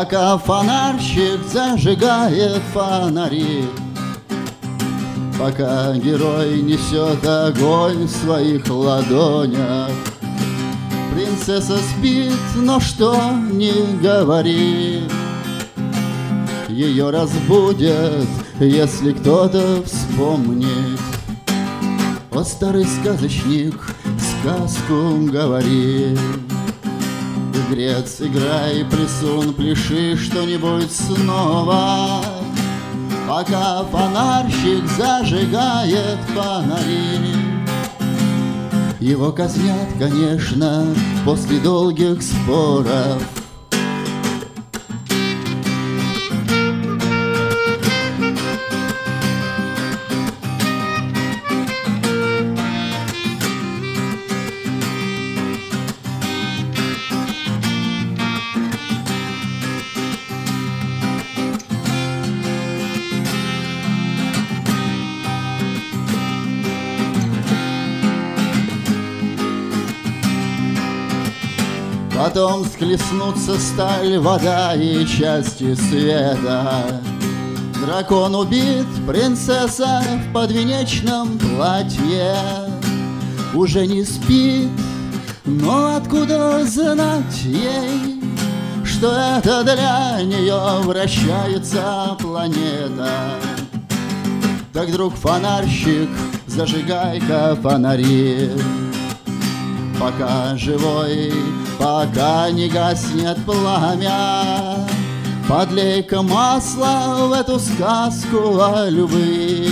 Пока фонарщик зажигает фонари Пока герой несет огонь в своих ладонях. Принцесса спит, но что не говори. Ее разбудят, если кто-то вспомнит. О, старый сказочник, сказку говорит Грец, играй, присун, пляши что-нибудь снова. Пока фонарщик зажигает фонари. Его казнят, конечно, после долгих споров Потом схлестнутся сталь, вода и части света. Дракон убит, принцесса в подвенечном платье. Уже не спит, но откуда знать ей Что это для нее вращается планета? Так, друг фонарщик, зажигай-ка фонари. Пока живой пока не гаснет пламя. Подлей-ка масло в эту сказку о любви.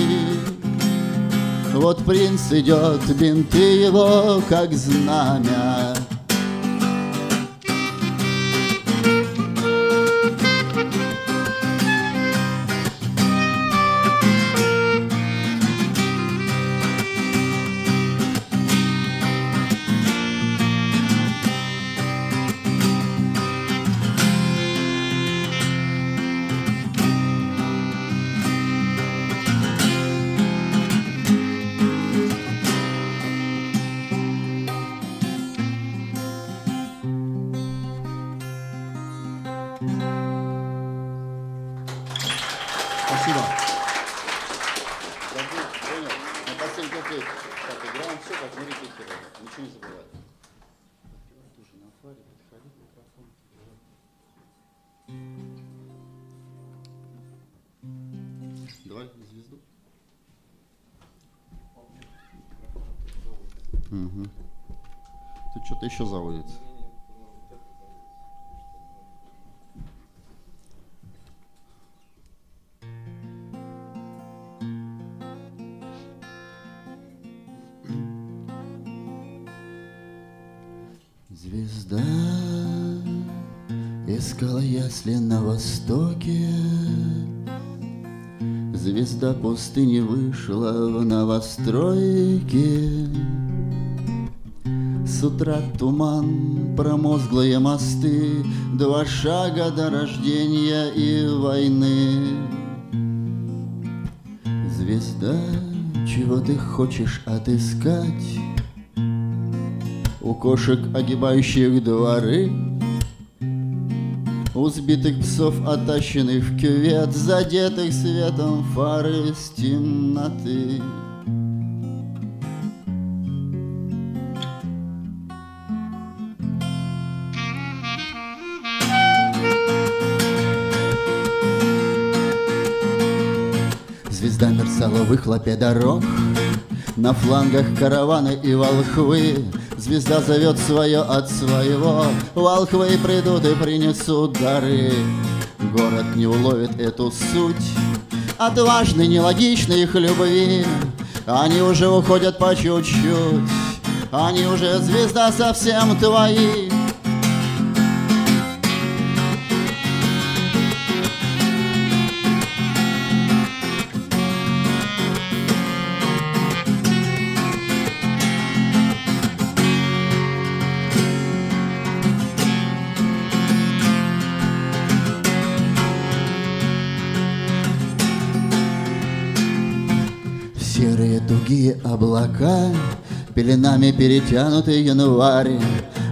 Вот принц идет, бинты его как знамя. Угу. Тут что-то еще заводится. Звезда искала ясли на востоке, Звезда пустыни вышла в новостройке. Утра туман, промозглые мосты, Два шага до рождения и войны. Звезда, чего ты хочешь отыскать? У кошек, огибающих дворы, У сбитых псов, оттащенных в кювет, Задетых светом фары с темноты. Выхлопе дорог, на флангах караваны и волхвы. Звезда зовет свое от своего. Волхвы придут и принесут дары. Город не уловит эту суть. Отважный, нелогичный их любви. Они уже уходят по чуть-чуть. Они уже звезда совсем твои тугие облака, Пеленами перетянутый январь,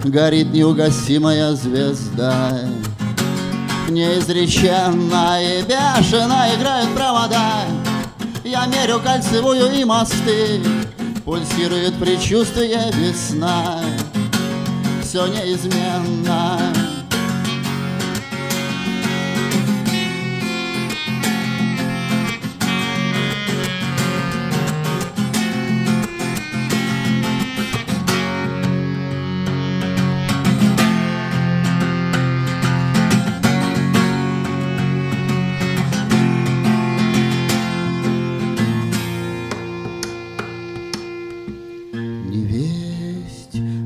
Горит неугасимая звезда. Неизреченно и бешено играют провода. Я мерю кольцевую и мосты Пульсирует предчувствие весна. Все неизменно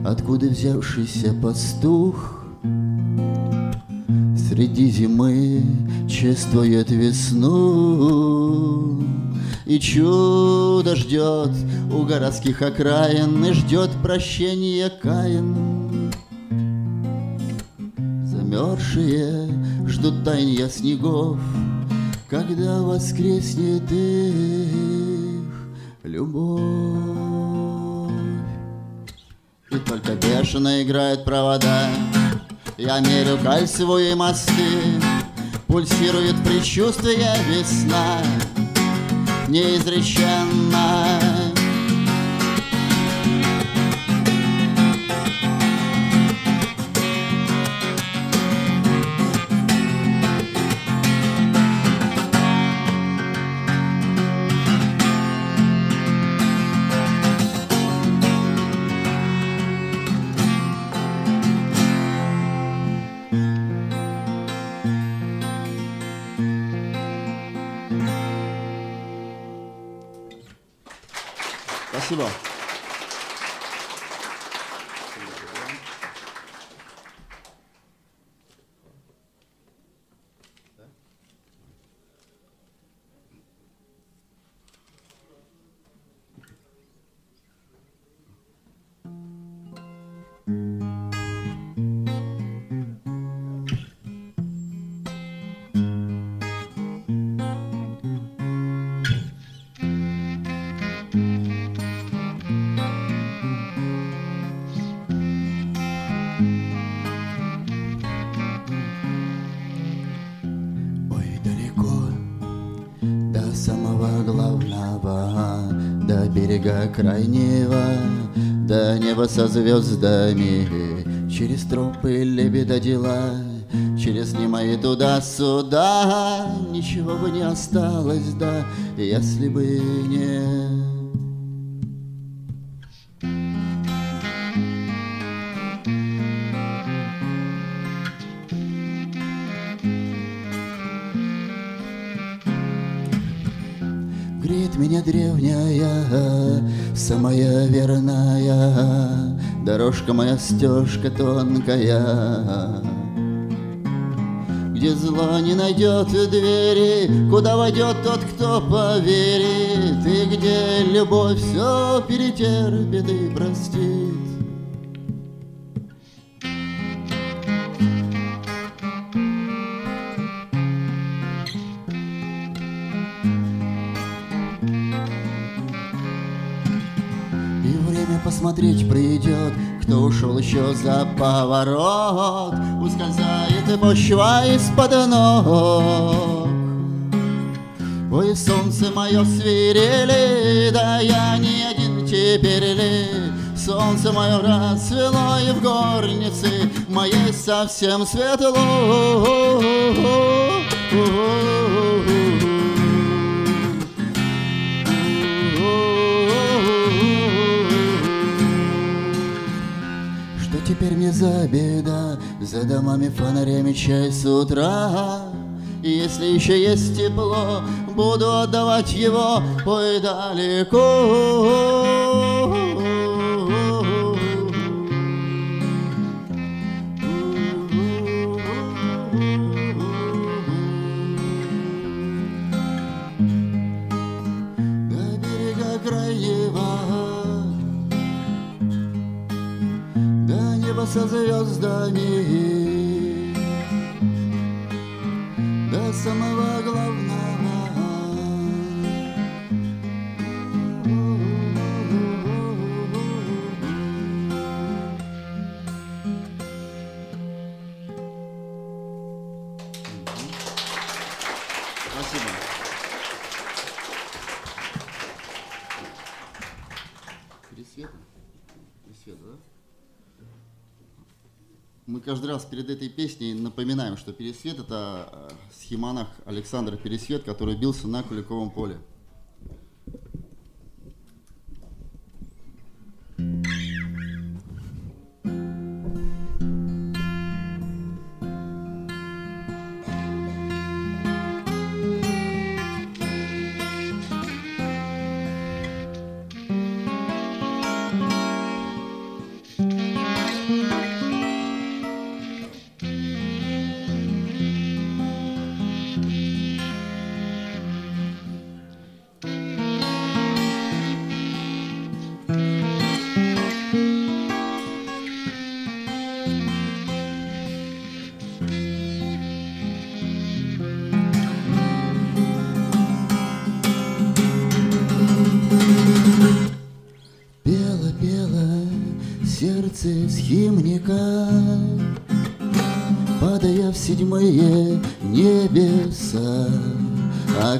откуда взявшийся пастух? Среди зимы чествует весну И чудо ждет у городских окраин И ждет прощения Каин. Замерзшие ждут тайния снегов Когда воскреснет их любовь и только бешено играют провода. Я мерю кальцевые мосты. Пульсирует предчувствие весна Неизреченно крайнего До неба со звездами. Через тропы лебеда дела Через немои туда-сюда. Ничего бы не осталось, да Если бы не меня древняя, самая верная, Дорожка моя стежка тонкая. Где зло не найдет двери, Куда войдет тот, кто поверит, И где любовь все перетерпит и простит. Посмотреть придет, кто ушел еще за поворот, ускользает и почва из-под ног. Ой, солнце мое свирели, да я не один теперь ли, Солнце мое расцвело и в горнице моей совсем светло. Теперь мне за беда. За домами, фонарями чай с утра. И если еще есть тепло Буду отдавать его, ой, далеко со звездами. До самого Мы каждый раз перед этой песней напоминаем, что Пересвет – это э, схемонах Александр Пересвет, который бился на Куликовом поле.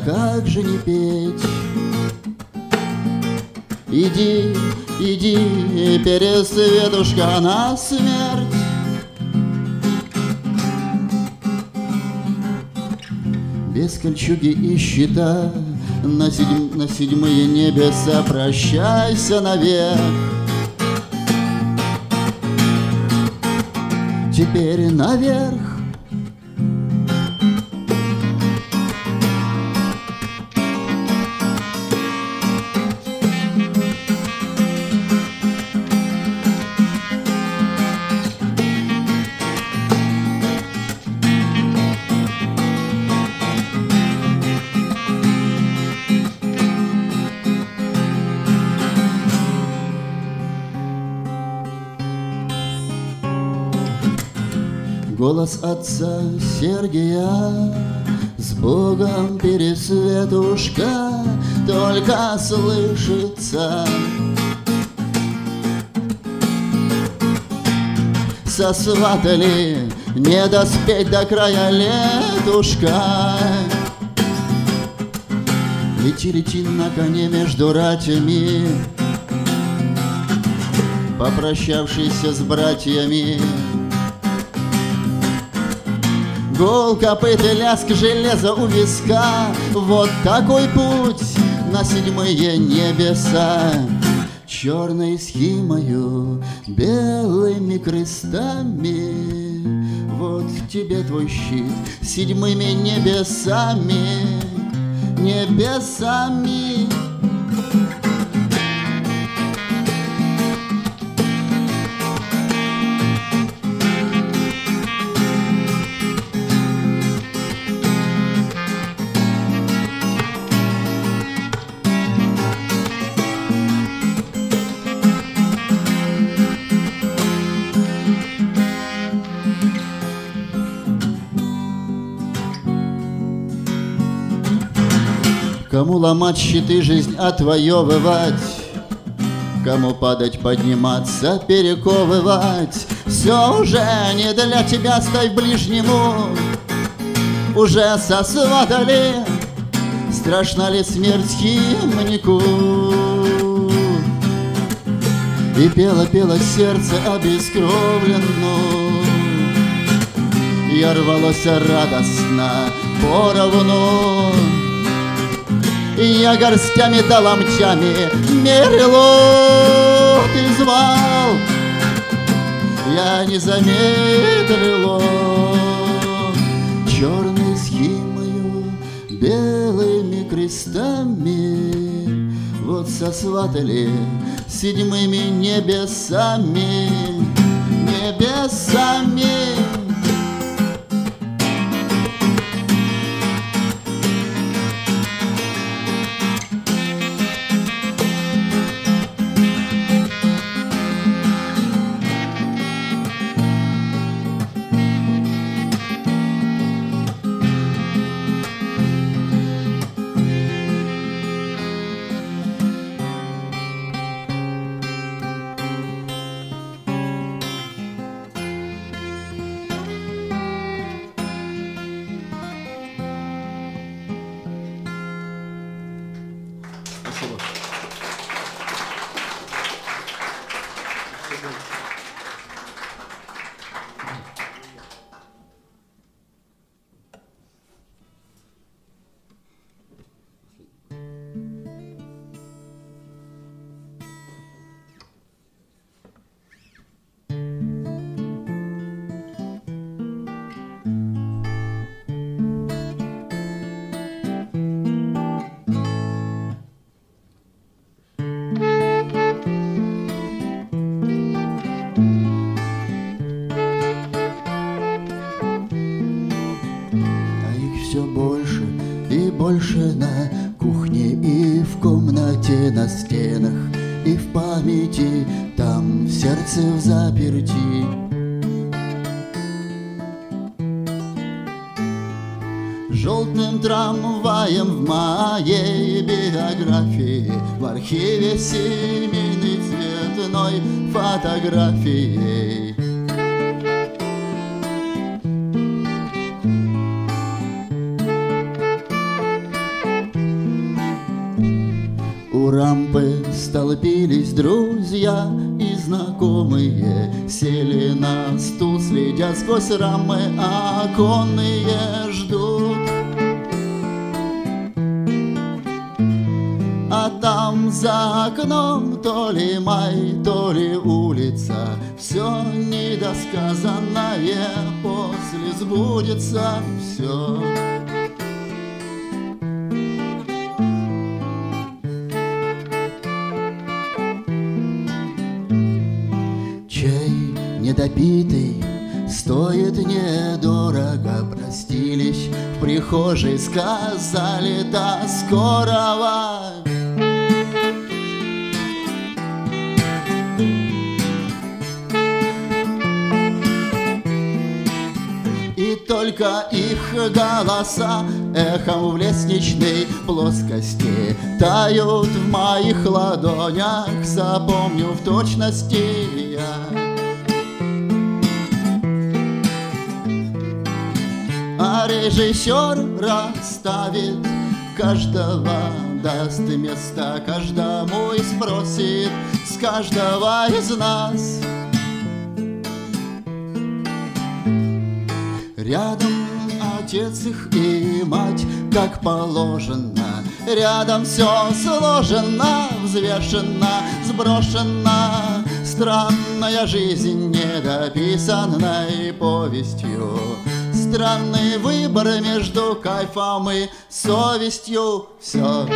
Как же не петь? Иди, иди, пересветушка на смерть. Без кольчуги и щита на, седьм- на седьмые небеса прощайся навек. Теперь наверх Голос отца Сергия С Богом пересветушка Только слышится Сосватали не доспеть до края летушка. Лети, лети на коне между ратями Попрощавшийся с братьями Гул копыт и лязг железа у виска. Вот такой путь на седьмые небеса. Черной схимою, белыми крестами. Вот тебе твой щит седьмыми небесами. Небесами Кому ломать щиты, жизнь отвоевывать? Кому падать, подниматься, перековывать? Все уже не для тебя, ставь ближнему. Уже сосватали Страшна ли смерть химнику? И пело-пело сердце обескровлено. Я рвалось радостно поровну я горстями да ломтями мерило Ты звал, я не замедлило. Черной схимою, белыми крестами Вот сосватали седьмыми небесами Небесами архиве семейной цветной фотографией. У рампы столпились друзья и знакомые Сели на стул, следя сквозь рамы оконные за окном то ли май, то ли улица. Все недосказанное после сбудется все Чай недопитый стоит недорого. Простились в прихожей, сказали до скорого только их голоса эхом в лестничной плоскости Тают в моих ладонях, запомню в точности я. А режиссер расставит каждого Даст место каждому и спросит с каждого из нас Рядом отец их и мать, как положено. Рядом все сложено, взвешено, сброшено. Странная жизнь недописанной повестью. Странный выбор между кайфом и совестью. Все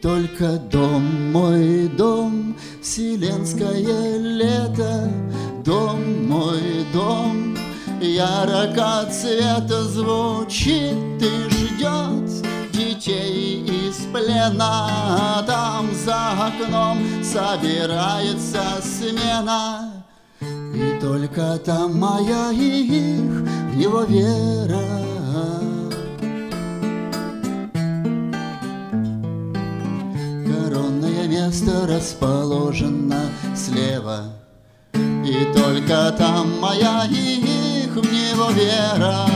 только дом, мой дом, вселенское лето, Дом, мой дом, ярко цвета звучит и ждет детей из плена. Там за окном собирается смена, И только там моя и их в него вера. Коронное место расположено слева. И только там моя и их в него вера.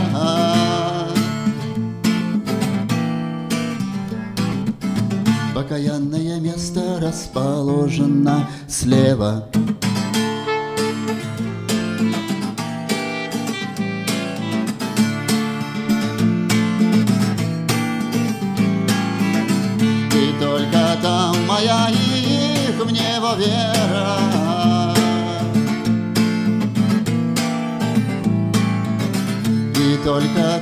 Покаянное место расположено слева вера. И только